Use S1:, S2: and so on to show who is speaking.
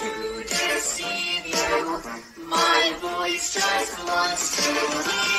S1: to deceive you. My voice just wants to